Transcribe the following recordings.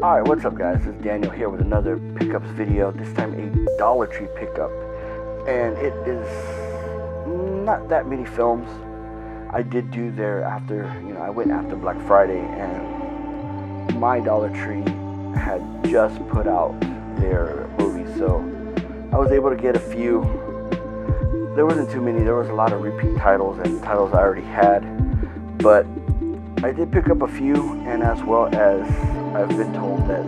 Alright, what's up guys? Is Daniel here with another pickups video. This time a Dollar Tree pickup. And it is not that many films. I did do there after, you know, I went after Black Friday and my Dollar Tree had just put out their movie. So I was able to get a few. There wasn't too many. There was a lot of repeat titles and titles I already had. But I did pick up a few, and as well as I've been told that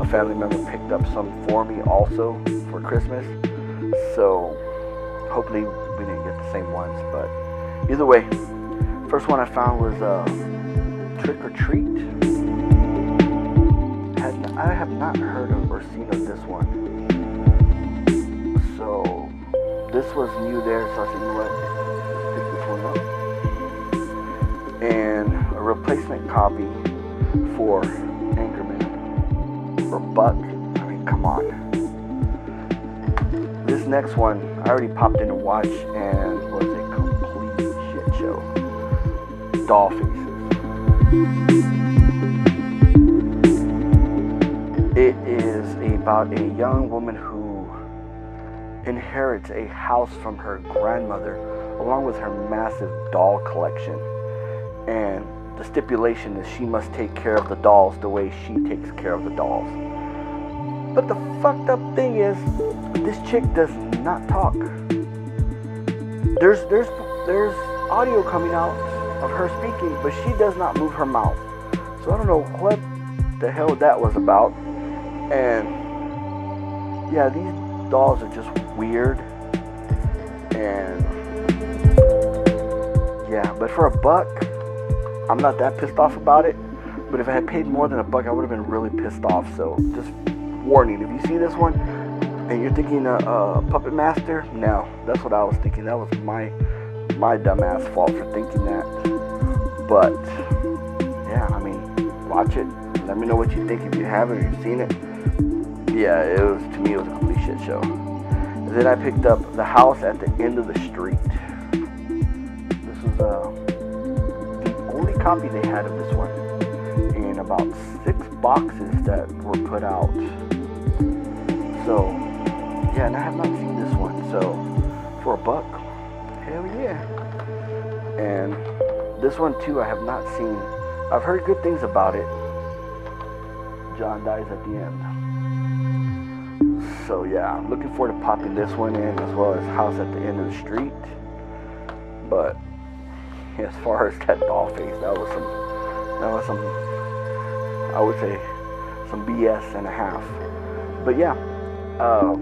a family member picked up some for me also for Christmas. So hopefully we didn't get the same ones, but either way, first one I found was uh, Trick or Treat. Had, I have not heard of or seen of this one. So this was new there, so I said, you know what, pick this one up. And a replacement copy for Buck. I mean, come on. This next one, I already popped in to watch and was a complete shit show. Doll faces. It is about a young woman who inherits a house from her grandmother along with her massive doll collection. And the stipulation is she must take care of the dolls the way she takes care of the dolls. But the fucked up thing is, this chick does not talk. There's there's there's audio coming out of her speaking, but she does not move her mouth. So I don't know what the hell that was about. And yeah, these dolls are just weird. And yeah, but for a buck, I'm not that pissed off about it. But if I had paid more than a buck, I would have been really pissed off. So just warning, if you see this one and you're thinking a uh, uh, Puppet Master, no, that's what I was thinking. That was my my dumbass fault for thinking that. But yeah, I mean, watch it. Let me know what you think if you haven't or you've seen it. Yeah, it was to me it was a complete shit show. And then I picked up the house at the end of the street. This was uh, the only copy they had of this one boxes that were put out. So yeah, and I have not seen this one. So for a buck, hell yeah. And this one too, I have not seen. I've heard good things about it. John dies at the end. So yeah, I'm looking forward to popping this one in as well as House at the End of the Street. But as far as that doll face, that was some, that was some, I would say, some BS and a half. But yeah, um,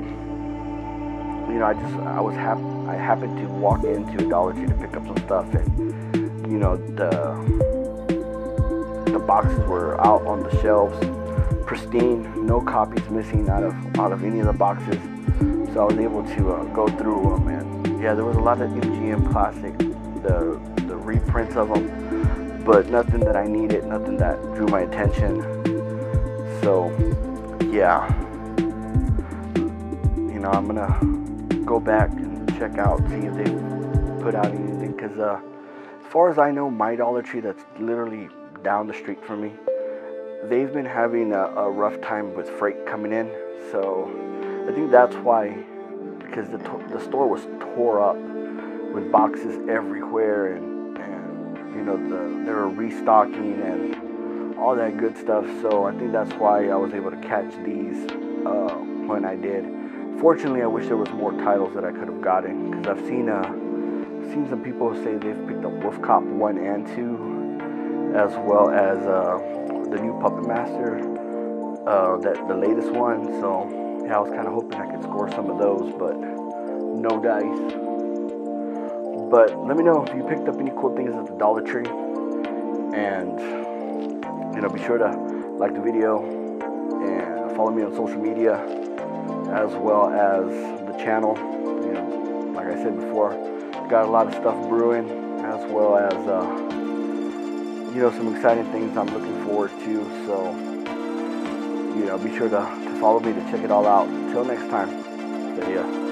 you know, I just I was hap- I happened to walk into Dollar Tree to pick up some stuff, and you know the the boxes were out on the shelves pristine, no copies missing out of out of any of the boxes. So I was able to uh, go through them, and yeah, there was a lot of MGM classic, the the reprints of them, but nothing that I needed, nothing that drew my attention. So yeah, you know, I'm gonna go back and check out, see if they put out anything, because uh, as far as I know, my Dollar Tree that's literally down the street from me they've been having a, a, rough time with freight coming in. So I think that's why, because the, the store was tore up with boxes everywhere and, and you know, the, they were restocking and all that good stuff. So I think that's why I was able to catch these uh, when I did. Fortunately, I wish there was more titles that I could have gotten because I've seen uh, seen some people say they've picked up WolfCop 1 and 2 as well as uh, the new Puppet Master, uh, that the latest one. So yeah, I was kind of hoping I could score some of those, but no dice. But let me know if you picked up any cool things at the Dollar Tree, and you know, be sure to like the video and follow me on social media as well as the channel. You know, like I said before, got a lot of stuff brewing as well as. Uh, you know, some exciting things I'm looking forward to. So, you know, be sure to, to follow me to check it all out. Till next time, see ya.